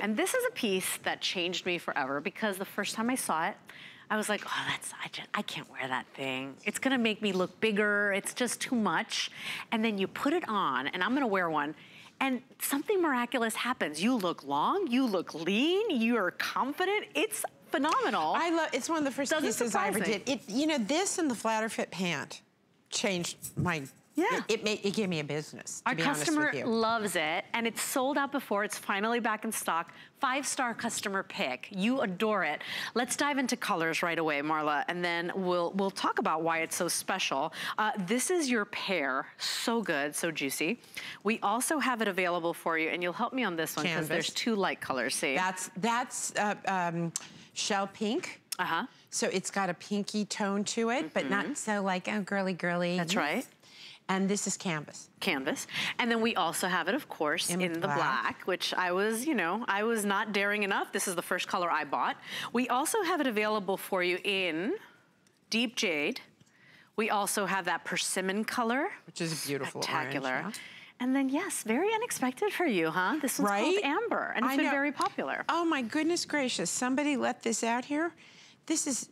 And this is a piece that changed me forever because the first time I saw it, I was like, oh, that's, I, just, I can't wear that thing. It's gonna make me look bigger. It's just too much. And then you put it on, and I'm gonna wear one, and something miraculous happens. You look long, you look lean, you're confident. It's phenomenal. I love, it's one of the first Doesn't pieces I ever did. It, you know, this and the flatter fit pant changed my yeah. It, it, made, it gave me a business, Our customer loves it, and it's sold out before. It's finally back in stock. Five-star customer pick. You adore it. Let's dive into colors right away, Marla, and then we'll, we'll talk about why it's so special. Uh, this is your pear. So good, so juicy. We also have it available for you, and you'll help me on this one because there's two light colors, see? That's, that's uh, um, shell pink. Uh-huh. So it's got a pinky tone to it, mm -hmm. but not mm-hmm. so like, oh, girly, girly. That's right. And this is canvas. Canvas. And then we also have it, of course, in, in the black. black, which I was, you know, I was not daring enough. This is the first color I bought. We also have it available for you in deep jade. We also have that persimmon color. Which is beautiful Spectacular. Orange, And then, yes, very unexpected for you, huh? This one's right? called Amber, and it's I been know. very popular. Oh, my goodness gracious. Somebody let this out here. This is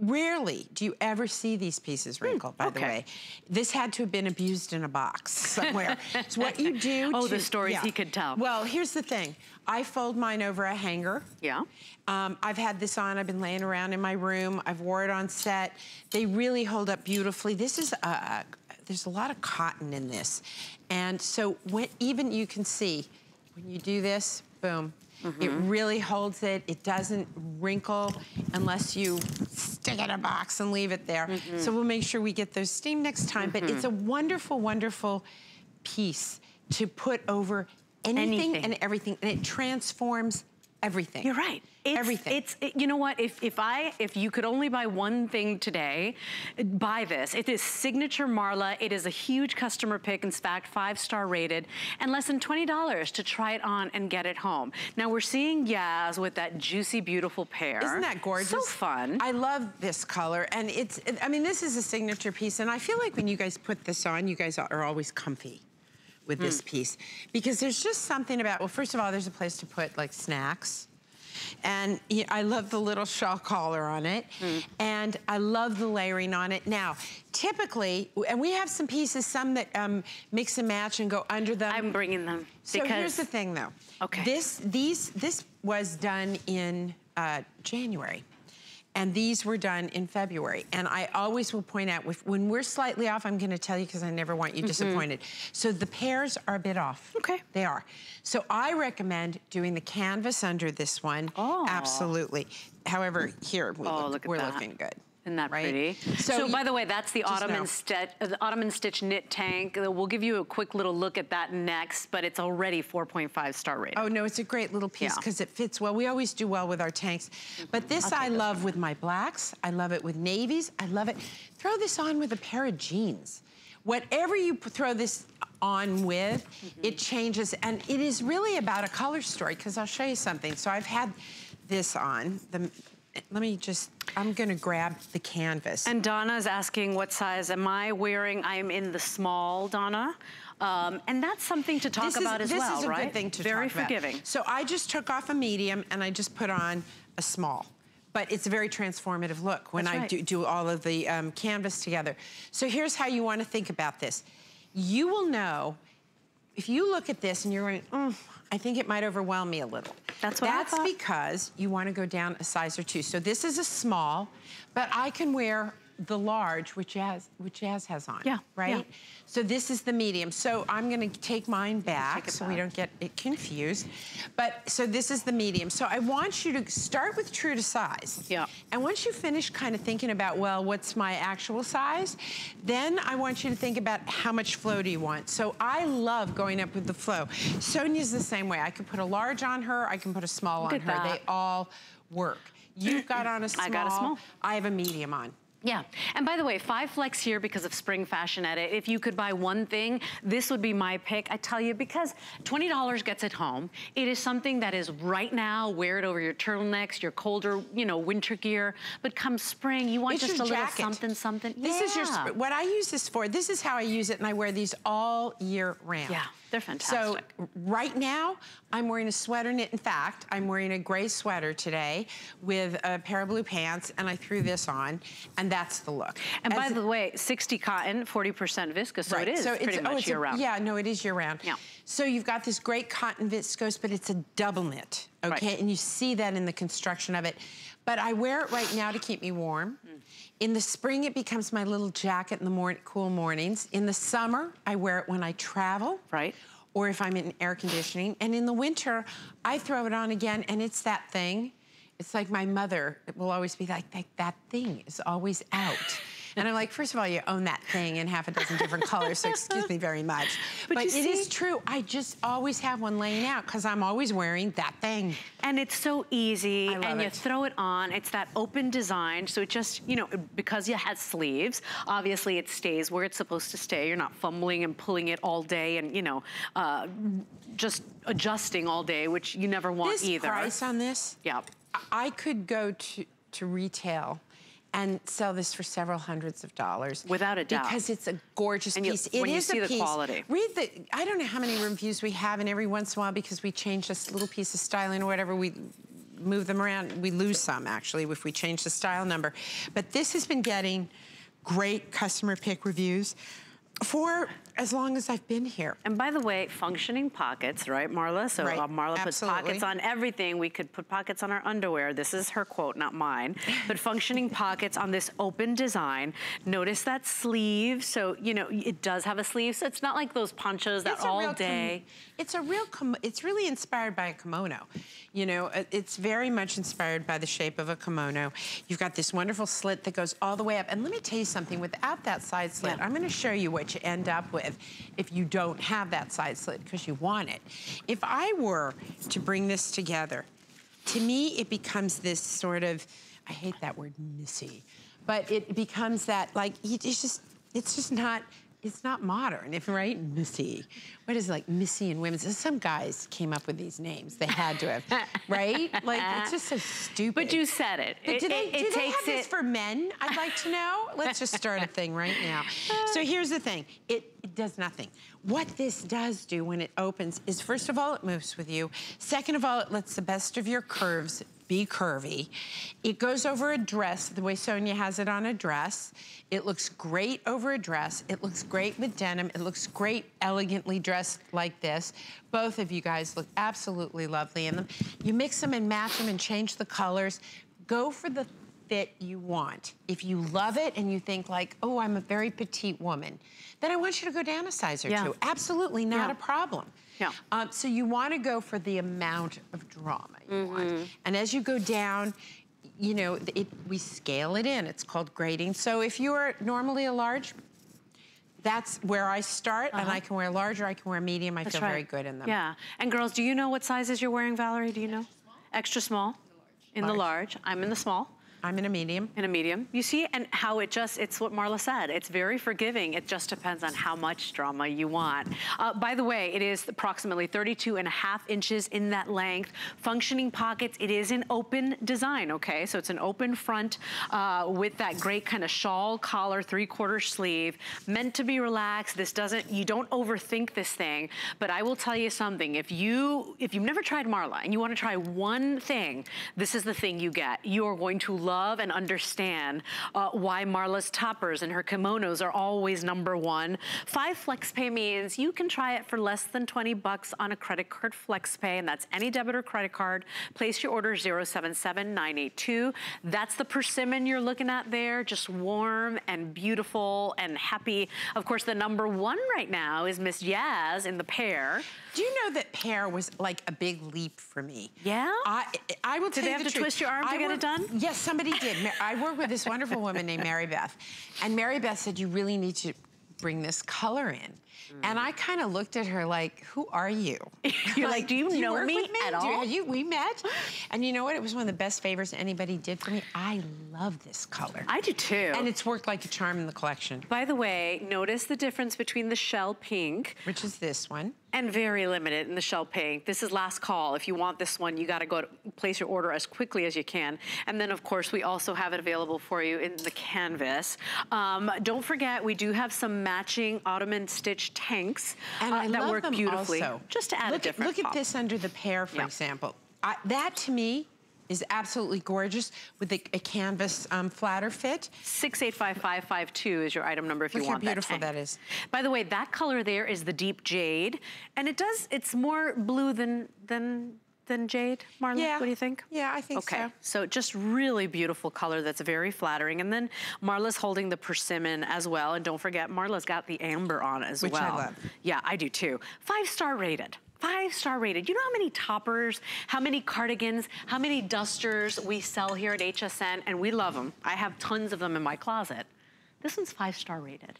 rarely do you ever see these pieces hmm, wrinkled, by okay. the way. This had to have been abused in a box somewhere. it's what you do Oh, to, the stories yeah. he could tell. Well, here's the thing. I fold mine over a hanger. Yeah. Um, I've had this on, I've been laying around in my room, I've wore it on set. They really hold up beautifully. This is, a, there's a lot of cotton in this. And so when, even you can see, when you do this, boom, Mm -hmm. It mm-hmm. really holds it. It doesn't wrinkle unless you stick it in a box and leave it there. Mm -hmm. So we'll make sure we get those steamed next time. But it's a mm-hmm. wonderful, wonderful piece to put over anything, anything. and everything. And it transforms everything. You're right. It's, everything. It's, it, you know what, if, if I, if you could only buy one thing today, buy this. It is Signature Marla. It is a huge customer pick, in fact, five-star rated, and less than $20 to try it on and get it home. Now we're seeing Yaz with that juicy, beautiful pear. Isn't that gorgeous? So fun. I love this color, and it's, I mean, this is a signature piece, and I feel like when you guys put this on, you guys are always comfy with mm. this hmm. piece. Because there's just something about, well, first of all, there's a place to put like snacks. And I love the little shawl collar on it. Mm. And I love the layering on it. Now, typically, and we have some pieces, some that um, mix and match and go under them. I'm bringing them. So here's the thing though. Okay. This, these, this was done in uh, January and these were done in February. And I always will point out, when we're slightly off, I'm gonna tell you because I never want you mm -hmm. disappointed. So the pairs are a bit off. Okay. They are. So I recommend doing the canvas under this one. Oh. Absolutely. However, here, we oh, look, look we're that. looking good. Isn't that right? pretty? So, so by the way, that's the Ottoman, stitch, uh, the Ottoman Stitch Knit Tank. Uh, we'll give you a quick little look at that next, but it's already 4.5 star rated. Oh no, it's a great little piece because yeah. it fits well. We always do well with our tanks. But this I love with my blacks. I love it with navies. I love it. Throw this on with a pair of jeans. Whatever you throw this on with, mm -hmm. it changes. And it is really about a color story because I'll show you something. So I've had this on, the let me just, I'm gonna grab the canvas. And Donna's asking what size am I wearing? I'm in the small, Donna. Um, and that's something to talk this about is, as well, right? This is a good thing to very talk about. Very forgiving. So I just took off a medium and I just put on a small. But it's a very transformative look when right. I do, do, all of the um, canvas together. So here's how you wanna think about this. You will know, if you look at this and you're going, mm, I think it might overwhelm me a little. That's what That's because you want to go down a size or two. So this is a small, but I can wear the large, which Jazz, which Jazz has on. Yeah. Right? Yeah. So this is the medium. So I'm gonna take mine back so back. we don't get it confused. But, so this is the medium. So I want you to start with true to size. Yeah. And once you finish kind of thinking about, well, what's my actual size? Then I want you to think about how much flow do you want. So I love going up with the flow. Sonia's the same way. I could put a large on her, I can put a small Look on her. That. They all work. You've got on a small. I got a small. I have a medium on. Yeah, and by the way, five flex here because of Spring Fashion Edit. If you could buy one thing, this would be my pick. I tell you, because $20 gets it home. It is something that is right now, wear it over your turtlenecks, your colder, you know, winter gear. But come spring, you want it's just a jacket. little something, something. This yeah. is your, what I use this for, this is how I use it, and I wear these all year round. Yeah. They're fantastic. So right now, I'm wearing a sweater knit. In fact, I'm wearing a gray sweater today with a pair of blue pants, and I threw this on, and that's the look. And As by the way, 60 cotton, 40% viscose, so right. it is so pretty oh, much oh, year-round. Yeah, no, it is year-round. Yeah. So you've got this great cotton viscose, but it's a double knit, okay? Right. And you see that in the construction of it. But I wear it right now to keep me warm. In the spring, it becomes my little jacket in the morning, cool mornings. In the summer, I wear it when I travel. Right. Or if I'm in air conditioning. And in the winter, I throw it on again, and it's that thing. It's like my mother it will always be like, that, that thing is always out. And I'm like, first of all, you own that thing in half a dozen different colors, so excuse me very much. But, but it see, is true. I just always have one laying out because I'm always wearing that thing. And it's so easy, and it. you throw it on. It's that open design, so it just, you know, because it has sleeves, obviously it stays where it's supposed to stay. You're not fumbling and pulling it all day and, you know, uh, just adjusting all day, which you never want this either. This price on this? Yeah. I could go to, to retail and sell this for several hundreds of dollars. Without a doubt. Because it's a gorgeous and piece. You, it when is you see a the quality. Read the, I don't know how many reviews we have, and every once in a while, because we change this little piece of styling or whatever, we move them around. We lose some, actually, if we change the style number. But this has been getting great customer pick reviews for as long as I've been here. And by the way, functioning pockets, right, Marla? So right. uh, Marla Absolutely. puts pockets on everything. We could put pockets on our underwear. This is her quote, not mine. But functioning pockets on this open design. Notice that sleeve. So, you know, it does have a sleeve. So it's not like those ponchos that all day. It's a real, it's really inspired by a kimono. You know, it's very much inspired by the shape of a kimono. You've got this wonderful slit that goes all the way up. And let me tell you something, without that side slit, yeah. I'm gonna show you what you end up with with if you don't have that side slit because you want it. If I were to bring this together, to me, it becomes this sort of, I hate that word missy, but it becomes that like, it's just, it's just not, it's not modern, if right? Missy. What is it, like Missy and women's? Some guys came up with these names. They had to have, right? Like it's just so stupid. But you said it. But do they, it, do they have this for men? I'd like to know. Let's just start a thing right now. So here's the thing. It, it does nothing. What this does do when it opens is, first of all, it moves with you. Second of all, it lets the best of your curves be curvy. It goes over a dress the way Sonia has it on a dress. It looks great over a dress. It looks great with denim. It looks great elegantly dressed like this. Both of you guys look absolutely lovely in them. You mix them and match them and change the colors. Go for the fit you want. If you love it and you think like, oh, I'm a very petite woman, then I want you to go down a size or yeah. two. Absolutely not yeah. a problem. Yeah. Um, so you want to go for the amount of drama you mm -hmm. want. Mm-hmm. And as you go down, you know, it, we scale it in. It's called grading. So if you're normally a large, that's where I start, uh -huh. and uh-huh. I can wear larger, I can wear medium. I that's feel right. very good in them. Yeah. And girls, do you know what sizes you're wearing, Valerie? Do you know? Extra small? In large. the large. I'm in the small. I'm in a medium. In a medium. You see, and how it just, it's what Marla said. It's very forgiving. It just depends on how much drama you want. Uh, by the way, it is approximately 32 and a half inches in that length. Functioning pockets, it is an open design, okay? So it's an open front uh, with that great kind of shawl collar, three quarter sleeve, meant to be relaxed. This doesn't, you don't overthink this thing, but I will tell you something. If you, if you've never tried Marla and you wanna try one thing, this is the thing you get. You are going to love love and understand uh, why Marla's toppers and her kimonos are always number one. Five FlexPay means you can try it for less than 20 bucks on a credit card FlexPay, and that's any debit or credit card. Place your order 077982. That's the persimmon you're looking at there, just warm and beautiful and happy. Of course, the number one right now is Miss Yaz in the pear. Do you know that pear was like a big leap for me? Yeah? I, I will Did tell they have the to truth. twist your arm I to get it done? Yes, somebody did. I work with this wonderful woman named Mary Beth. And Mary Beth said, you really need to bring this color in. And I kind of looked at her like, who are you? You're like, do you do know you me, at all? You, we met. And you know what? It was one of the best favors anybody did for me. I love this color. I do too. And it's worked like a charm in the collection. By the way, notice the difference between the shell pink. Which is this one and very limited in the shell pink. This is last call. If you want this one, you gotta go to place your order as quickly as you can. And then of course, we also have it available for you in the canvas. Um, don't forget, we do have some matching Ottoman stitch tanks And uh, that work beautifully. also. Just to add look a different At, look pop. at this under the pear, for Yeah. example. I, that to me is absolutely gorgeous with a, a canvas um, flatter fit. 685552 is your item number if Look you how want beautiful that that is. By the way, that color there is the deep jade, and it does, it's more blue than, than, than jade, Marla, Yeah. what do you think? Yeah, I think so. okay. so. just really beautiful color that's very flattering. And then Marla's holding the persimmon as well. And don't forget, Marla's got the amber on as Which I well. love. Yeah, I do too. Five star rated. Five star rated. You know how many toppers, how many cardigans, how many dusters we sell here at HSN, and we love them. I have tons of them in my closet. This one's five star rated.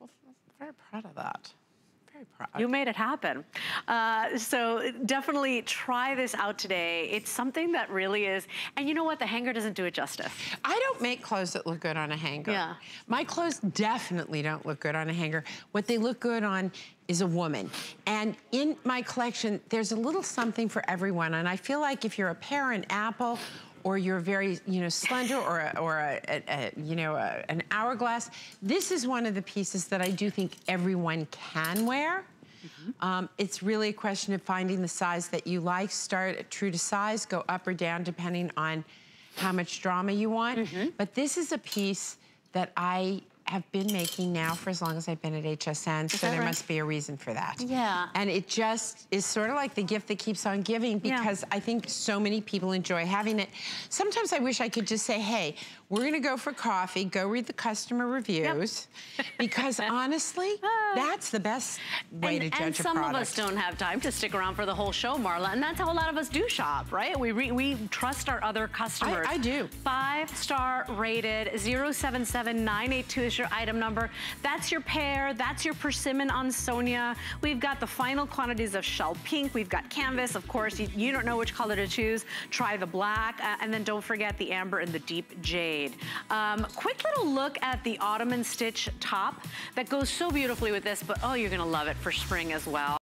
Well, I'm very proud of that. Very proud. You made it happen. Uh, so definitely try this out today. It's something that really is, and you know what? The hanger doesn't do it justice. I don't make clothes that look good on a hanger. Yeah. My clothes definitely don't look good on a hanger. What they look good on is a woman. And in my collection, there's a little something for everyone. And I feel like if you're a pear and apple, or you're very, you know, slender, or a, or a, a, a you know, an hourglass. This is one of the pieces that I do think everyone can wear. Um, it's really a question of finding the size that you like. Start at true to size, go up or down depending on how much drama you want. But this is a piece that I have been making now for as long as I've been at HSN, so there right? must be a reason for that. Yeah. And it just is sort of like the gift that keeps on giving Yeah. because I think so many people enjoy having it. Sometimes I wish I could just say, hey, we're gonna go for coffee, go read the customer reviews, because honestly, ah. that's the best way and, to judge and some of us don't have time to stick around for the whole show, Marla, and that's how a lot of us do shop, right? We re, we trust our other customers. I do. Five star rated 077982 is your item number. That's your pear. That's your persimmon on Sonia. We've got the final quantities of shell pink. We've got canvas. Of course, you, you don't know which color to choose. Try the black, uh, and then don't forget the amber and the deep jade. Um, quick little look at the Ottoman stitch top that goes so beautifully with this, but oh, you're gonna love it for spring as well.